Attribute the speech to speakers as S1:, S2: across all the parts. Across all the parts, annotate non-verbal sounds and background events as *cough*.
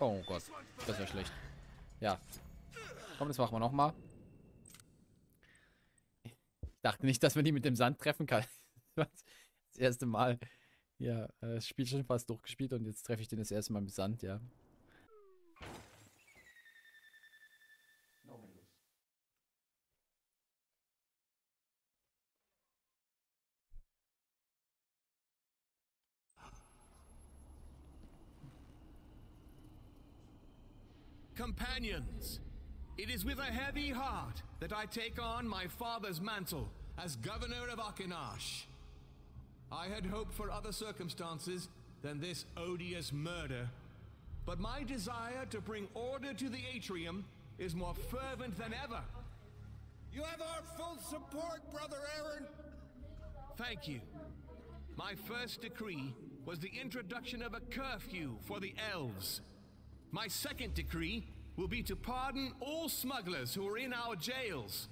S1: Oh Gott, das wäre schlecht. Ja. Komm, das machen wir nochmal. Ich dachte nicht, dass man die mit dem Sand treffen kann. *laughs* Das erste Mal. Ja, äh, das Spiel schon fast durchgespielt und jetzt treffe ich den das erste Mal mit Sand, ja.
S2: Companions, it is with a heavy heart that I take on my father's mantle as governor of Akinash. I had hoped for other circumstances than this odious murder, but my desire to bring order to the atrium is more fervent than ever.
S3: You have our full support, Brother Aaron!
S2: Thank you. My first decree was the introduction of a curfew for the elves. My second decree will be to pardon all smugglers who are in our jails.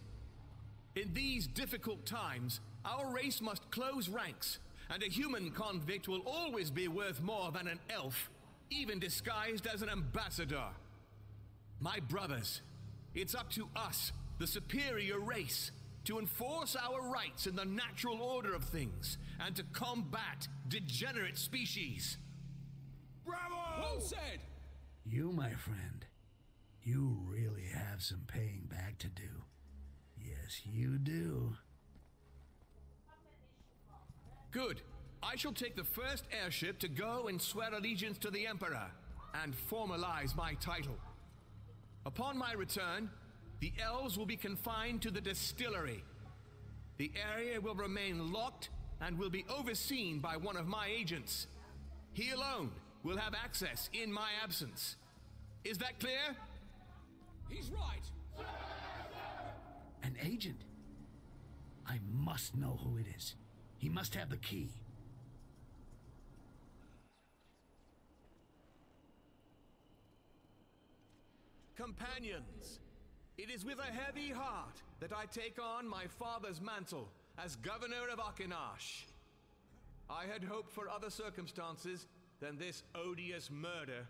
S2: In these difficult times, our race must close ranks, and a human convict will always be worth more than an elf, even disguised as an ambassador. My brothers, it's up to us, the superior race, to enforce our rights in the natural order of things and to combat degenerate species.
S3: Bravo!
S2: Well said!
S4: You, my friend, you really have some paying back to do. Yes, you do.
S2: Good. I shall take the first airship to go and swear allegiance to the Emperor and formalize my title. Upon my return, the elves will be confined to the distillery. The area will remain locked and will be overseen by one of my agents. He alone will have access in my absence. Is that clear?
S3: He's right!
S4: An agent? I must know who it is. He must have the key.
S2: Companions, it is with a heavy heart that I take on my father's mantle as governor of Akinash. I had hoped for other circumstances than this odious murder,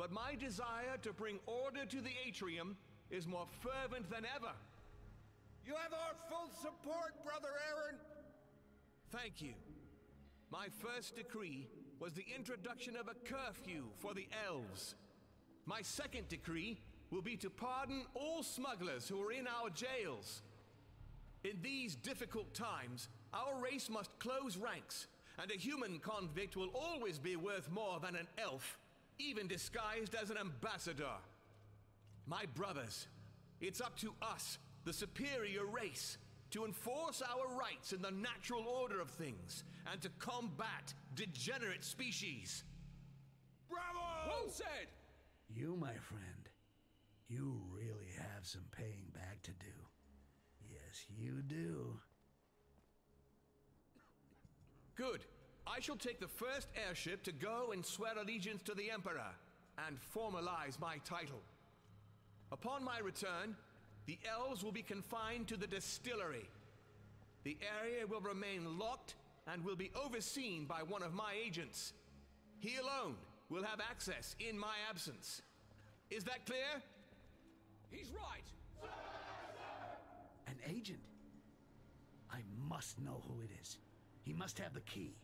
S2: but my desire to bring order to the atrium is more fervent than ever.
S3: You have our full support, Brother Aaron!
S2: Thank you. My first decree was the introduction of a curfew for the elves. My second decree will be to pardon all smugglers who are in our jails. In these difficult times, our race must close ranks, and a human convict will always be worth more than an elf, even disguised as an ambassador. My brothers, it's up to us, the superior race, to enforce our rights in the natural order of things and to combat degenerate species.
S3: Bravo!
S2: Well said!
S4: You, my friend, you really have some paying back to do. Yes, you do.
S2: Good. I shall take the first airship to go and swear allegiance to the Emperor and formalize my title. Upon my return, the elves will be confined to the distillery. The area will remain locked and will be overseen by one of my agents. He alone will have access in my absence. Is that clear?
S3: He's right!
S4: An agent? I must know who it is. He must have the key.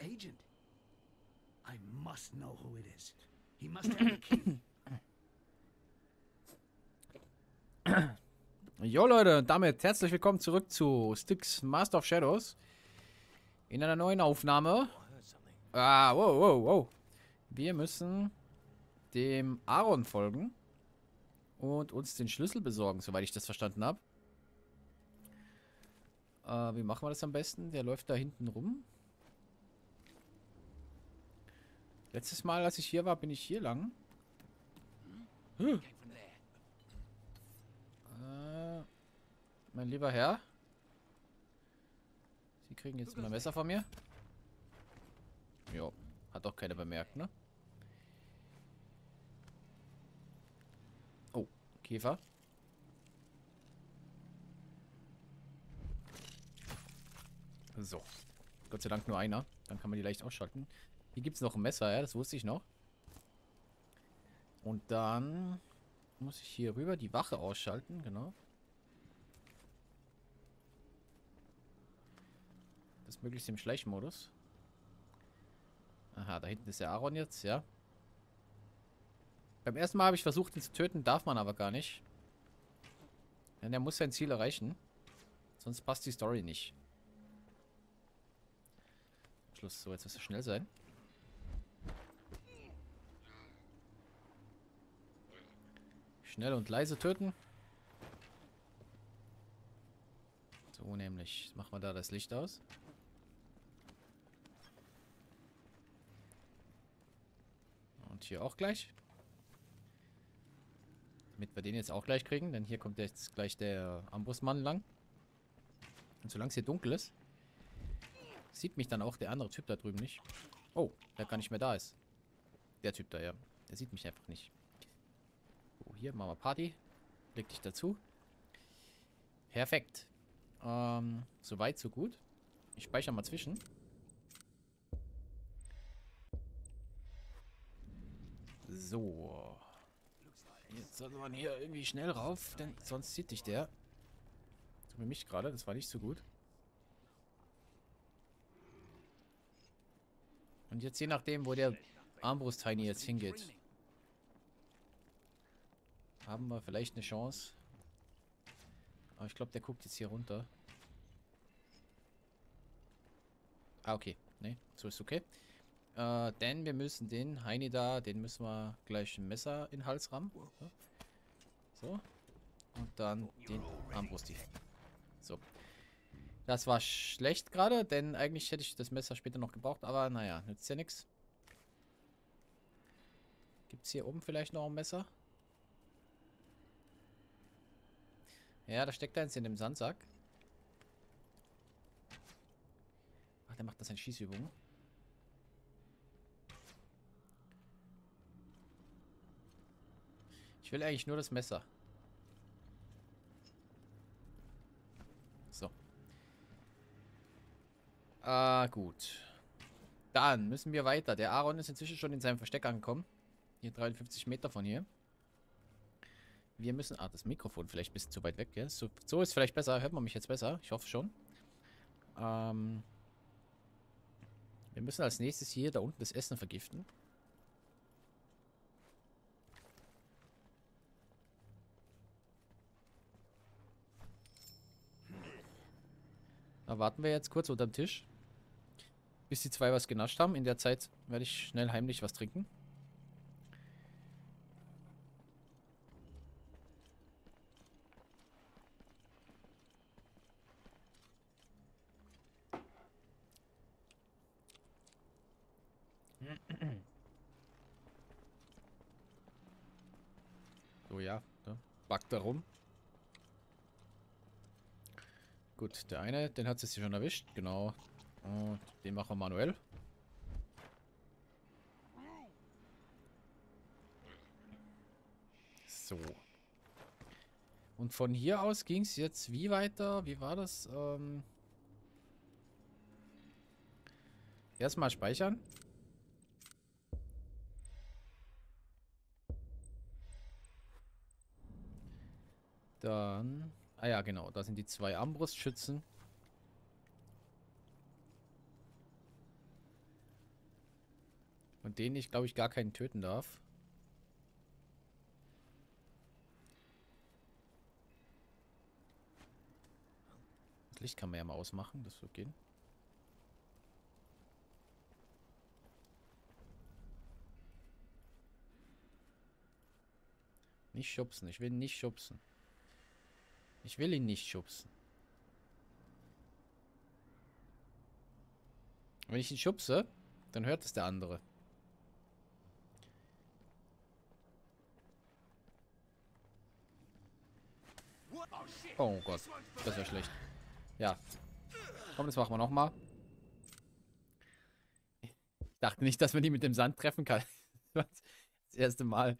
S4: Agent? I must know who it is. He must have the key. *coughs*
S1: Jo Leute, und damit herzlich willkommen zurück zu Styx Master of Shadows. In einer neuen Aufnahme. Ah, wow, wow, wow. Wir müssen dem Aaron folgen und uns den Schlüssel besorgen, soweit ich das verstanden habe. Äh, wie machen wir das am besten? Der läuft da hinten rum. Letztes Mal, als ich hier war, bin ich hier lang. Hm. Äh, mein lieber Herr. Sie kriegen jetzt mal ein Messer von mir. Jo, hat doch keiner bemerkt, ne? Oh, Käfer. So. Gott sei Dank nur einer. Dann kann man die leicht ausschalten. Hier gibt es noch ein Messer, ja, das wusste ich noch. Und dann muss ich hier rüber die Wache ausschalten, genau. Das möglichst im Schleichmodus. Aha, da hinten ist der Aaron jetzt, ja. Beim ersten Mal habe ich versucht, ihn zu töten, darf man aber gar nicht. Denn er muss sein Ziel erreichen. Sonst passt die Story nicht. Schluss, so, jetzt muss er schnell sein. Schnell und leise töten. So nämlich. Machen wir da das Licht aus. Und hier auch gleich. Damit wir den jetzt auch gleich kriegen, denn hier kommt jetzt gleich der Ambrusmann lang. Und solange es hier dunkel ist, sieht mich dann auch der andere Typ da drüben nicht. Oh, der gar nicht mehr da ist. Der Typ da, ja. Der sieht mich einfach nicht. So, hier machen wir Party. Leg dich dazu. Perfekt. Ähm, soweit, so gut. Ich speichere mal zwischen. So. Jetzt soll man hier irgendwie schnell rauf, denn sonst sieht dich der. So wie mich gerade, das war nicht so gut. Und jetzt je nachdem, wo der Armbrust-Tiny jetzt hingeht, haben wir vielleicht eine Chance. Aber ich glaube, der guckt jetzt hier runter. Ah, okay. Ne, so ist okay. Äh, denn wir müssen den Heini da, den müssen wir gleich ein Messer in den Hals rammen. So. Und dann den Armbrusti. So. Das war schlecht gerade, denn eigentlich hätte ich das Messer später noch gebraucht, aber naja, nützt ja nichts. Gibt es hier oben vielleicht noch ein Messer? Ja, da steckt eins in dem Sandsack. Ach, der macht das in Schießübungen. Ich will eigentlich nur das Messer. So. Ah, gut. Dann müssen wir weiter. Der Aaron ist inzwischen schon in seinem Versteck angekommen. Hier 53 Meter von hier. Wir müssen... Ah, das Mikrofon vielleicht ein bisschen zu weit weg. Ja? So, so ist vielleicht besser. Hört man mich jetzt besser? Ich hoffe schon. Ähm, wir müssen als nächstes hier da unten das Essen vergiften. Da warten wir jetzt kurz unterm Tisch. Bis die zwei was genascht haben. In der Zeit werde ich schnell heimlich was trinken. So, ja. Ne? Backt da rum. Gut, der eine, den hat es schon erwischt. Genau. Und den machen wir manuell. So. Und von hier aus ging es jetzt wie weiter? Wie war das? Ähm Erstmal speichern. Dann... Ah ja, genau. Da sind die zwei Armbrustschützen. Und denen ich, glaube ich, gar keinen töten darf. Das Licht kann man ja mal ausmachen, das wird gehen. Nicht schubsen, ich will nicht schubsen. Ich will ihn nicht schubsen. Wenn ich ihn schubse, dann hört es der andere. Oh Gott, das wäre schlecht. Ja. Komm, das machen wir nochmal. Ich dachte nicht, dass man die mit dem Sand treffen kann. *laughs* das erste Mal.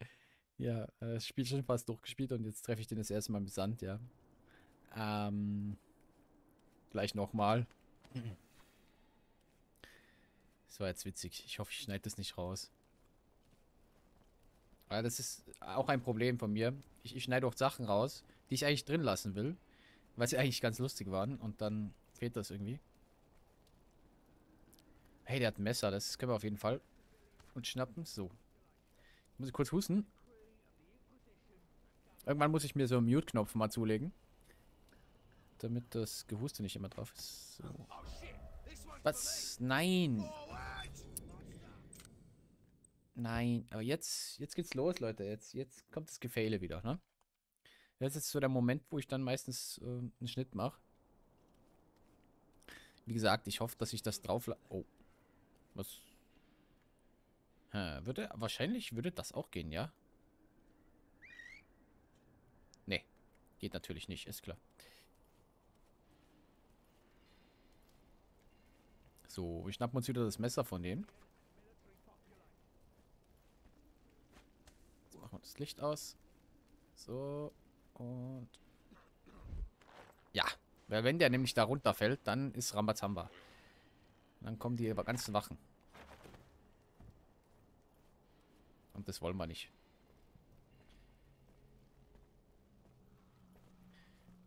S1: Ja, äh, das Spiel schon fast durchgespielt und jetzt treffe ich den das erste Mal mit Sand, ja. Ähm. Gleich nochmal. Das war jetzt witzig. Ich hoffe, ich schneide das nicht raus. Aber das ist auch ein Problem von mir. Ich, ich schneide auch Sachen raus, die ich eigentlich drin lassen will. Weil sie eigentlich ganz lustig waren. Und dann fehlt das irgendwie. Hey, der hat ein Messer. Das können wir auf jeden Fall. Und schnappen. So. Ich muss kurz husten. Irgendwann muss ich mir so einen Mute-Knopf mal zulegen. Damit das Gehuste nicht immer drauf ist. So. Was? Nein. Nein. Aber jetzt, jetzt geht's los, Leute. Jetzt, jetzt kommt das Gefehle wieder, ne? Das ist so der Moment, wo ich dann meistens äh, einen Schnitt mache. Wie gesagt, ich hoffe, dass ich das drauf... Oh. Was? Hm, würde... Wahrscheinlich würde das auch gehen, ja? Nee. Geht natürlich nicht, ist klar. So, wir schnappen uns wieder das Messer von denen. Jetzt machen wir das Licht aus. So. Und... Ja. Weil wenn der nämlich da runterfällt, dann ist Rambazamba. Dann kommen die ganzen Wachen. Und das wollen wir nicht.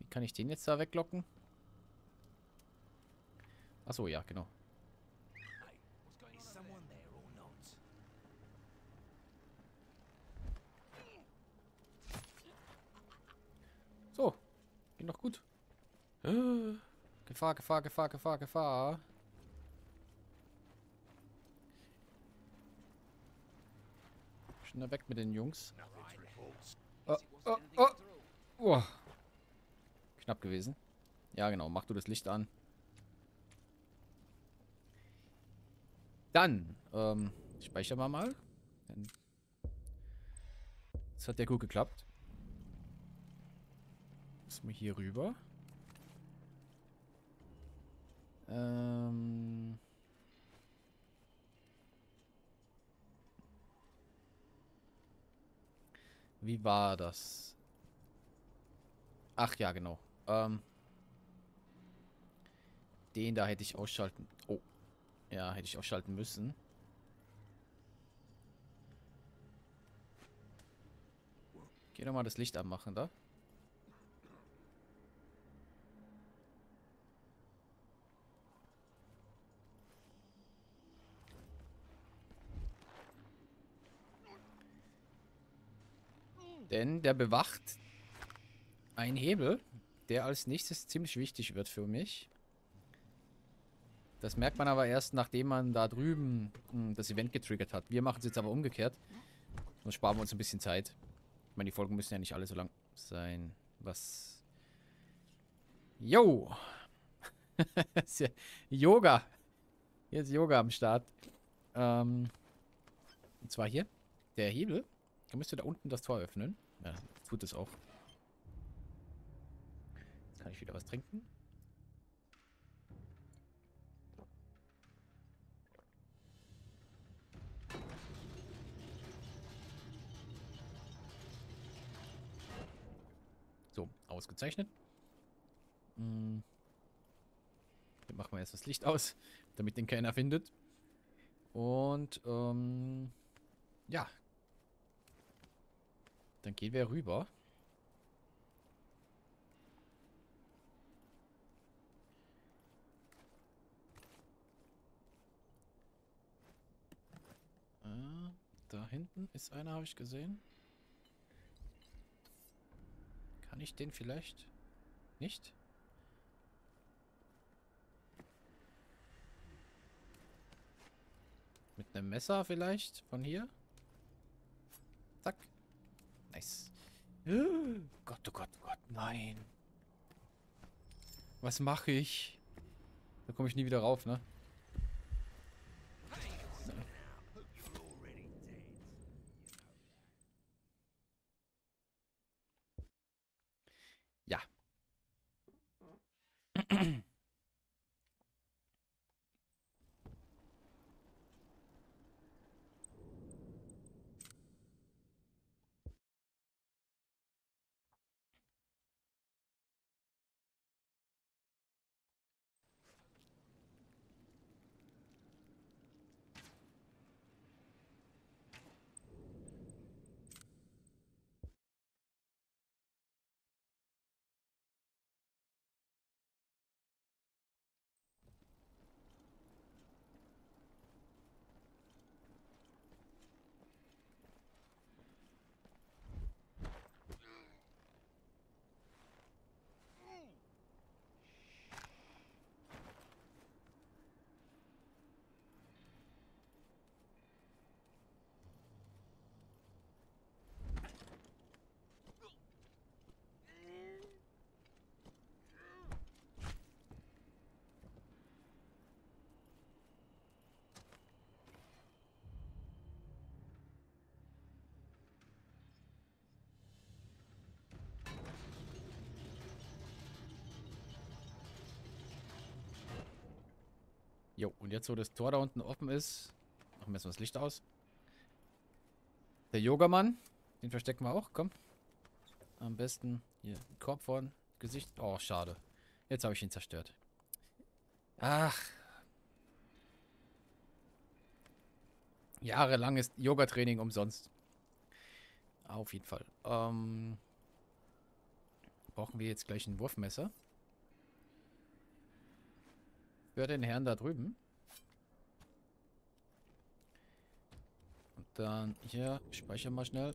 S1: Wie kann ich den jetzt da weglocken? Achso, ja, genau. So. Geht noch gut. *gasps* Gefahr, Gefahr, Gefahr, Gefahr, Gefahr. Schnell weg mit den Jungs. Oh, oh, oh. Oh. Knapp gewesen. Ja, genau. Mach du das Licht an. Dann, ähm, speichern wir mal. Das hat ja gut geklappt. Müssen wir hier rüber. Ähm... Wie war das? Ach ja, genau. Ähm, den da hätte ich ausschalten. Oh. Ja, hätte ich ausschalten müssen. Geh doch mal das Licht anmachen da. Denn der bewacht einen Hebel, der als nächstes ziemlich wichtig wird für mich. Das merkt man aber erst, nachdem man da drüben hm, das Event getriggert hat. Wir machen es jetzt aber umgekehrt. Sonst sparen wir uns ein bisschen Zeit. Ich meine, die Folgen müssen ja nicht alle so lang sein. Was... Yo! *laughs* ja Yoga! Hier ist Yoga am Start. Ähm, und zwar hier. Der Hebel. Da müsste da unten das Tor öffnen. Ja, tut es auch. Jetzt kann ich wieder was trinken. So, ausgezeichnet. Hm. Dann machen wir jetzt das Licht aus, damit den keiner findet. Und, ähm, ja, dann gehen wir rüber. Da hinten ist einer, habe ich gesehen. Kann ich den vielleicht? Nicht? Mit einem Messer vielleicht? Von hier? Zack. Nice. Gott, oh Gott, oh Gott, nein. Was mache ich? Da komme ich nie wieder rauf, ne? Ja. Jo, und jetzt, wo das Tor da unten offen ist, machen wir erstmal das Licht aus. Der Yogamann, den verstecken wir auch, komm. Am besten hier, Korb vorn, Gesicht. Oh, schade. Jetzt habe ich ihn zerstört. Ach. Jahrelanges Yoga-Training umsonst. Auf jeden Fall. Ähm, brauchen wir jetzt gleich ein Wurfmesser. Für den Herrn da drüben. Und dann hier, speicher mal schnell.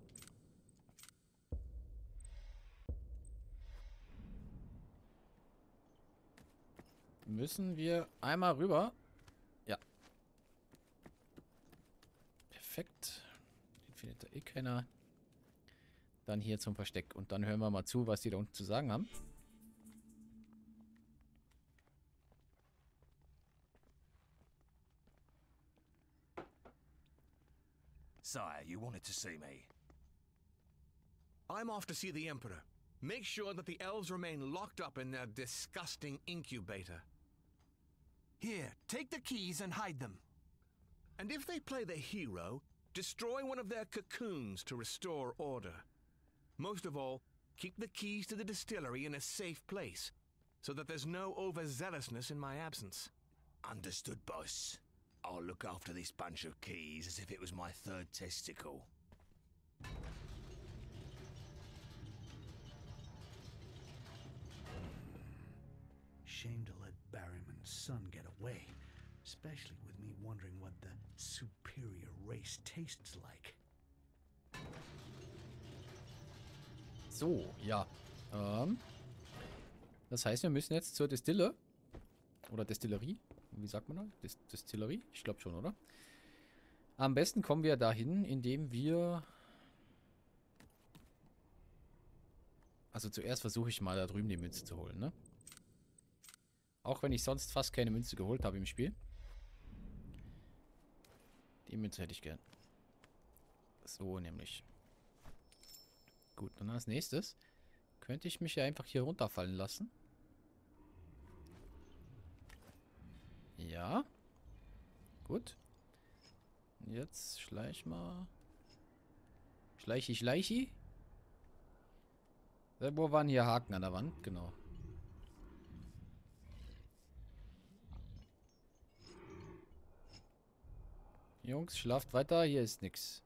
S1: Müssen wir einmal rüber. Ja. Perfekt. Den findet da eh keiner. Dann hier zum Versteck. Und dann hören wir mal zu, was die da unten zu sagen haben.
S5: You wanted to see me.
S2: I'm off to see the Emperor. Make sure that the elves remain locked up in their disgusting incubator.
S5: Here, take the keys and hide them.
S2: And if they play the hero, destroy one of their cocoons to restore order. Most of all, keep the keys to the distillery in a safe place, so that there's no overzealousness in my absence.
S5: Understood, boss. I'll look after this bunch of keys as if it was my third testicle.
S4: Shame to let Barryman's son get away, especially with me wondering what the superior race tastes like.
S1: So, ja. Ähm, das heißt, wir müssen jetzt zur Destille. Oder Destillerie. Wie sagt man da? Dis Destillerie? Ich glaube schon, oder? Am besten kommen wir dahin, indem wir... Also zuerst versuche ich mal da drüben die Münze zu holen, ne? Auch wenn ich sonst fast keine Münze geholt habe im Spiel. Die Münze hätte ich gern. So nämlich. Gut, dann als nächstes könnte ich mich ja einfach hier runterfallen lassen. Ja. Gut. Jetzt schleich mal. Schleichi, schleichi. Wo waren hier Haken an der Wand? Genau. Jungs, schlaft weiter. Hier ist nichts.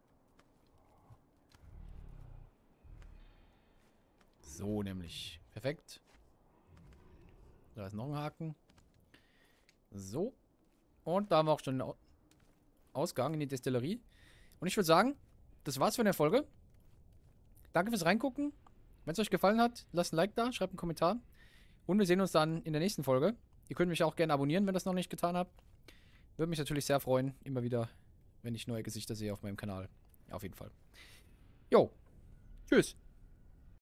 S1: So nämlich. Perfekt. Da ist noch ein Haken. So. Und da haben wir auch schon den Ausgang in die Destillerie. Und ich würde sagen, das war's für eine Folge. Danke fürs Reingucken. Wenn es euch gefallen hat, lasst ein Like da, schreibt einen Kommentar. Und wir sehen uns dann in der nächsten Folge. Ihr könnt mich auch gerne abonnieren, wenn ihr das noch nicht getan habt. Würde mich natürlich sehr freuen, immer wieder, wenn ich neue Gesichter sehe auf meinem Kanal. Auf jeden Fall. Jo. Tschüss.